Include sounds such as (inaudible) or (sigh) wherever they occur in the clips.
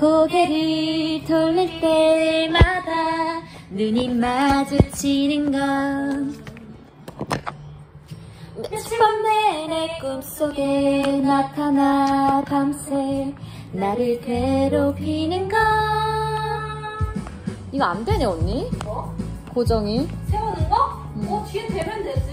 고개를 돌릴 때마다 눈이 마주치는 건 몇십 번 내내 꿈속에 나타나 밤새 나를 괴롭히는 건 이거 안 되네 언니? 뭐? 고정이 세우는 거? 음. 어, 뒤에 대면 되지.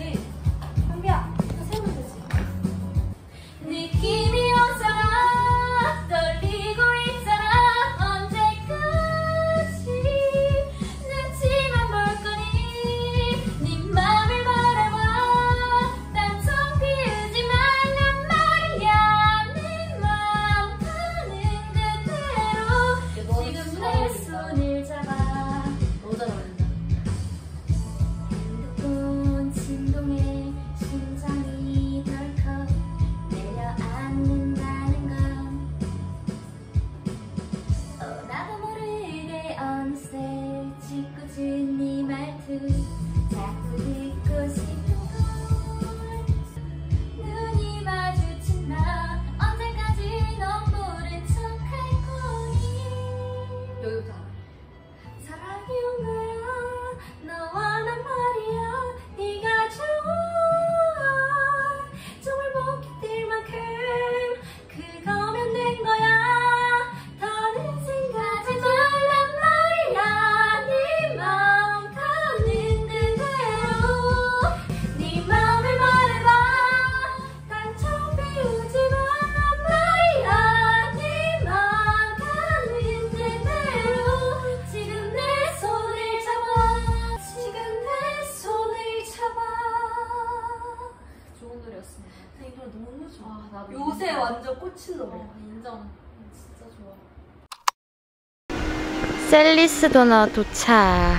셀리스 도넛 도착.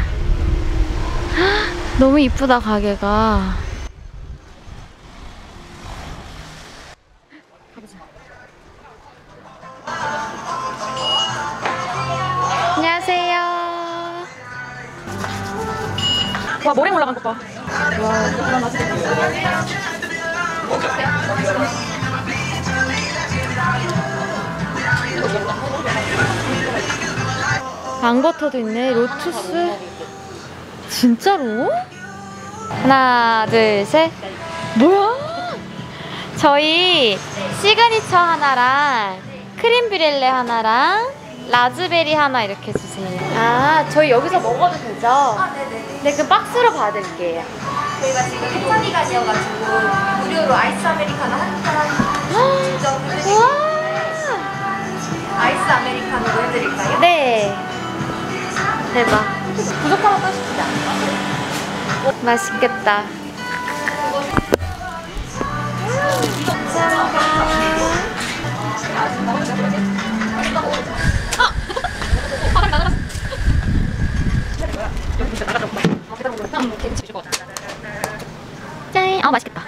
헉, 너무 이쁘다 가게가. 안녕하세요. 와 모래 올라간 것 봐. 앙버터도 있네. 로투스. 진짜로? 하나, 둘, 셋. 뭐야? 저희 시그니처 하나랑 크림 브륄레 하나랑 라즈베리 하나 이렇게 주세요. 아, 저희 여기서 먹어도 되죠? 아, 네네. 네, 그 박스로 받을게요. 저희가 지금 행사 기간이어가지고 무료로 아이스 아메리카노 한잔 직접 해드리고 우와! 아이스 아메리카노로 해드릴까요? 네. 대박. 부족하면 또 시키자. 맛있겠다. 짠! 아 맛있겠다.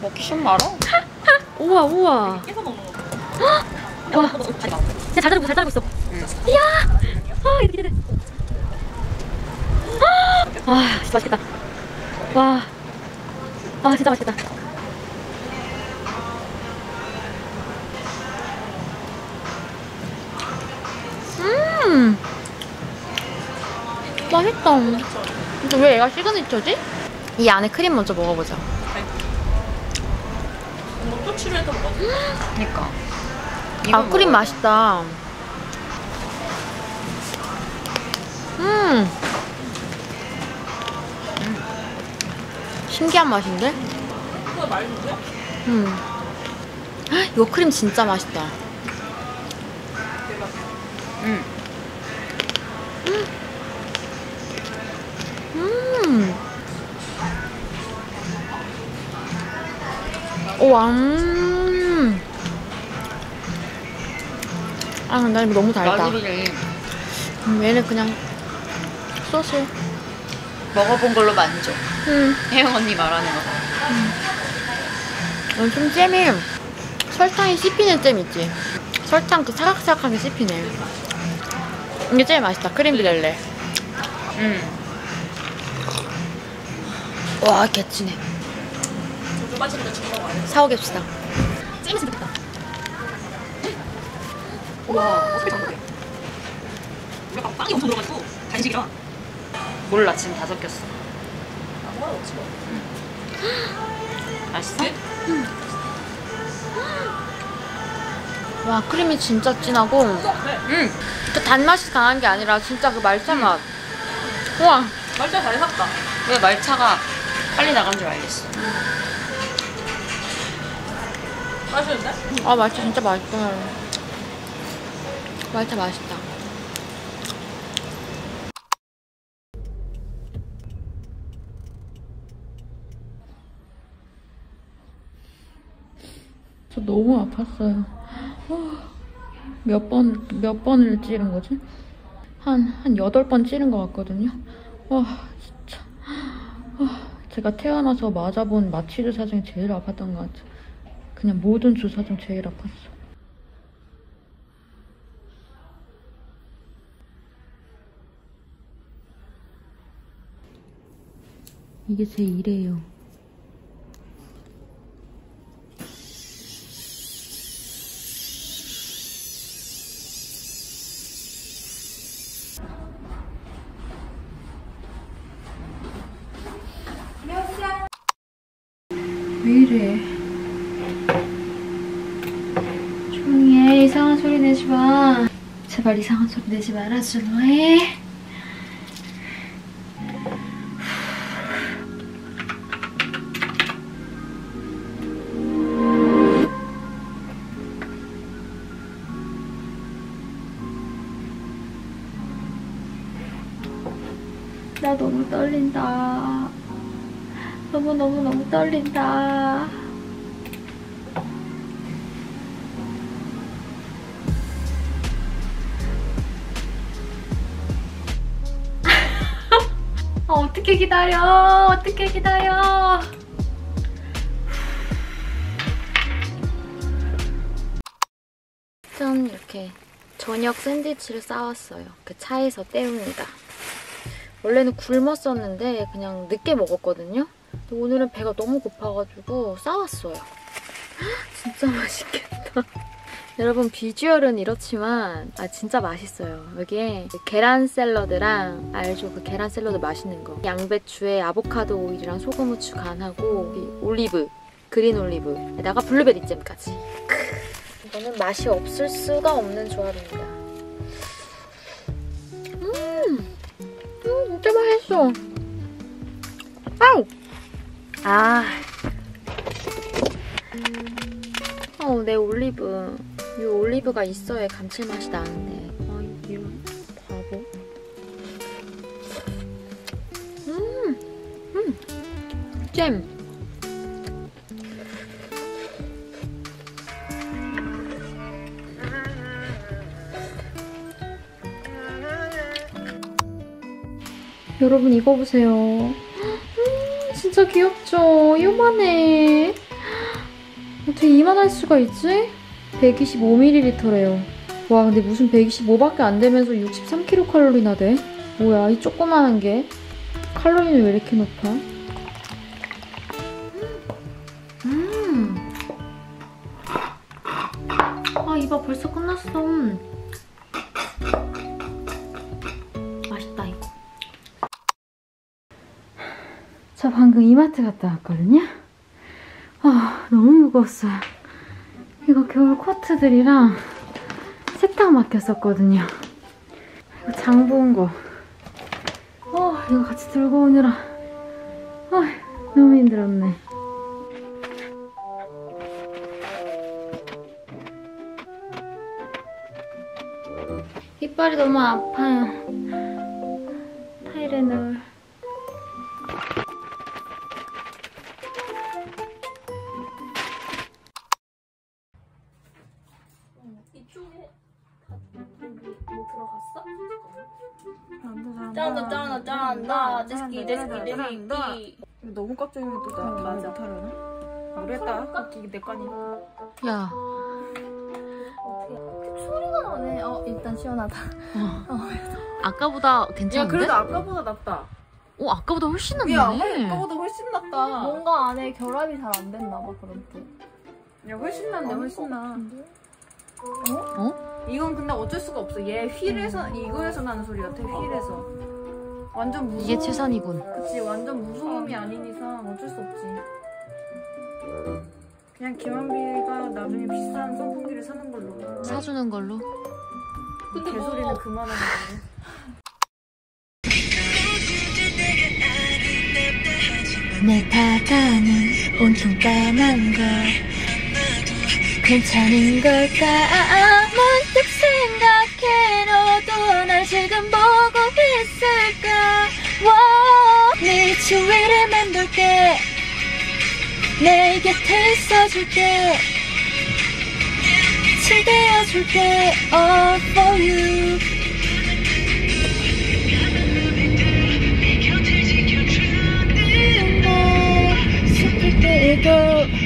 먹기 쉬운 말어? (laughs) 우와 우와. 깨서 먹는 거. 와. 진짜 잘 자르고 잘 자르고 있어. 이야. 아 이렇게 돼. 아 진짜 맛있겠다. 와. 아 진짜 맛있겠다. 음. 맛있다. 근데 왜 얘가 시그니처지? 이 안에 크림 먼저 먹어보자. 뭐 토치를 해서 먹어도 그니까. 아, 크림 맛있다. 음. 신기한 맛인데? 그거 맛있는데? 음. 헉, 이거 크림 진짜 맛있다. 응. 음. 우와, 음. 아, 나 이거 너무 달다. 음, 얘는 그냥 소스. 먹어본 걸로 만족. 음. 혜영 언니 말하는 거. 이건 좀 잼이 설탕이 씹히는 잼 있지? 설탕 그 사각사각하게 씹히네. 이게 제일 맛있다. 크림 브렐레. 응. 와, 개치네. 사오겠습니다. 찜이 좋다. 와, 어떻게 잘 먹게? 약간 빵이 엄청 들어가지고 간식이라. 몰라, 지금 다 섞였어. 맛있어? 와 크림이 진짜 진하고 응. 그 단맛이 강한 게 아니라 진짜 그 말차 맛. 우와 말차 잘 샀다. 왜 말차가 빨리 나간 줄 알겠어. 맛있는데? 아 말차 진짜 맛있다. 말차 맛있다. 저 너무 아팠어요. 몇 번, 몇 번을 찌른 거지? 한, 한 여덟 번 찌른 것 같거든요. 와, 진짜. 와, 제가 태어나서 맞아본 마취 주사 중에 제일 아팠던 것 같아요. 그냥 모든 주사 중 제일 아팠어. 이게 제 일이에요. 왜 이래? 조용히 해. 이상한 소리 내지 마. 제발 이상한 소리 내지 마라, 준호해. 나 너무 떨린다. 너무너무너무 떨린다. 어떻게 기다려? 어떻게 기다려? 짠, 이렇게 저녁 샌드위치를 싸왔어요. 그 차에서 때웁니다. 원래는 굶었었는데 그냥 늦게 먹었거든요. 오늘은 배가 너무 고파가지고 싸왔어요. (gasps) 진짜 맛있겠다. 여러분 비주얼은 이렇지만 아 진짜 맛있어요. 여기에 그 계란 샐러드랑 알죠? 그 계란 샐러드 맛있는 거. 양배추에 아보카도 오일이랑 소금 후추 간하고 이 올리브, 그린 올리브에다가 블루베리 잼까지. 크, 이거는 맛이 없을 수가 없는 조합입니다. 음, 진짜 맛있어. 아우! 아. 어, 내 올리브. 이 올리브가 있어야 감칠맛이 나는데. 아, 이런 바보. 음, 음, 잼. 여러분 이거 보세요. 음, 진짜 귀엽죠? 요만해. 어떻게 이만할 수가 있지? 125ml래요. 와 근데 무슨 125밖에 안 되면서 63kcal나 돼? 뭐야 이 조그만한 게 칼로리는 왜 이렇게 높아? 음. 아 이봐 벌써 끝났어. 맛있다 이거. 저 방금 이마트 갔다 왔거든요. 아 너무 무거웠어요. 이거 겨울 코트들이랑 세탁 맡겼었거든요. 이거 장 본 거. 어, 이거 같이 들고 오느라. 어, 너무 힘들었네. 이빨이 너무 아파요. 타이레놀. 짠다 짠다 짠다 데스키 데스키 데스키 너무 꽉 조이면 또 나, 나 못하려나? 모르겠다. 이게 내 거니까. 야, 소리가 나네 어 일단 시원하다 아까보다 괜찮은데? 야, 그래도 아까보다 낫다. 오 아까보다 훨씬 야, 낫네. 아까보다 훨씬 낫다. 뭔가 안에 결합이 잘 안 됐나 봐 그럼 또. 야, 훨씬 낫네, 훨씬 나. 어? 이건 근데 어쩔 수가 없어. 얘 휠에서, 이거에서 나는 소리 같아, 휠에서. 완전 무서움. 이게 최선이군. 그치, 완전 무서움이 아닌 이상 어쩔 수 없지. 그냥 김한비가 나중에 비싼 선풍기를 사는 걸로. 사주는 걸로. 개소리는 그만하는 걸로. 내 바다는 온통 까만 걸 괜찮은 걸까? 문득 생각해 너도 날 지금 보고 있을까? 와, 네 주위를 맴돌게. 내 곁에 있어줄게. 치대어줄게. All for you. 날. 숲을 뜨고